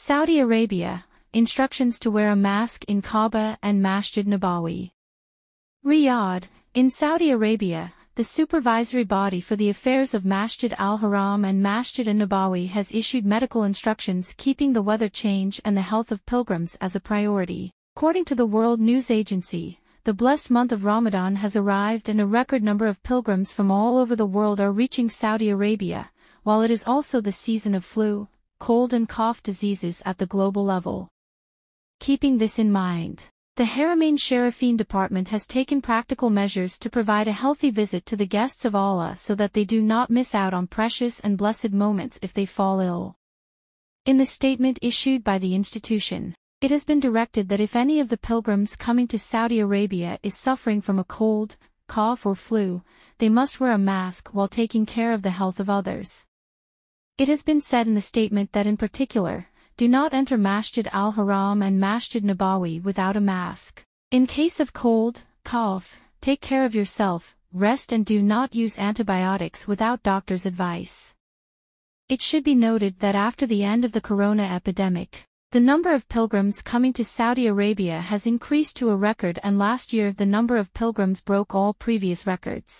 Saudi Arabia, instructions to wear a mask in Kaaba and Masjid Nabawi. Riyadh, in Saudi Arabia, the supervisory body for the affairs of Masjid al-Haram and Masjid al-Nabawi has issued medical instructions keeping the weather change and the health of pilgrims as a priority. According to the World News Agency, the blessed month of Ramadan has arrived and a record number of pilgrims from all over the world are reaching Saudi Arabia, while it is also the season of flu, cold and cough diseases at the global level. Keeping this in mind, the Haramain Sharifin department has taken practical measures to provide a healthy visit to the guests of Allah so that they do not miss out on precious and blessed moments if they fall ill. In the statement issued by the institution, it has been directed that if any of the pilgrims coming to Saudi Arabia is suffering from a cold, cough or flu, they must wear a mask while taking care of the health of others. It has been said in the statement that in particular, do not enter Masjid al-Haram and Masjid Nabawi without a mask. In case of cold, cough, take care of yourself, rest and do not use antibiotics without doctor's advice. It should be noted that after the end of the corona epidemic, the number of pilgrims coming to Saudi Arabia has increased to a record and last year the number of pilgrims broke all previous records.